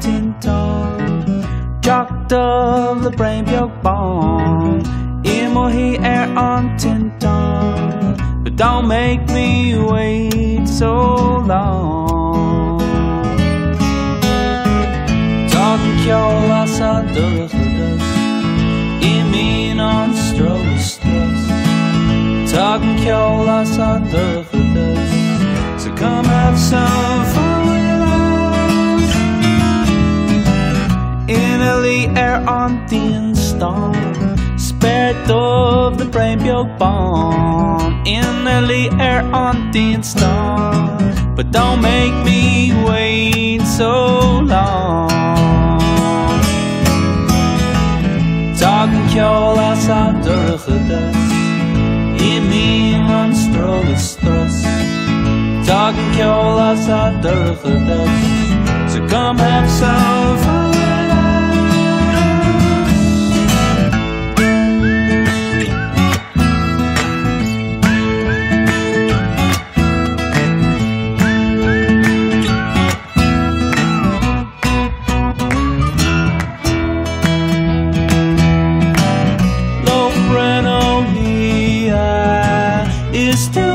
tintan Jock of the brain björk barn är on tintan But don't make me wait so long. Tagen kjola sa dörrhuddes I min anstrålstress on din stan Spirit of the brain björk barn Innerly är on din stan But don't make me wait so long. Dagen kjola sa dörrhuddes I min anstrålstress Dagen kjola sa dörrhuddes So come have some sister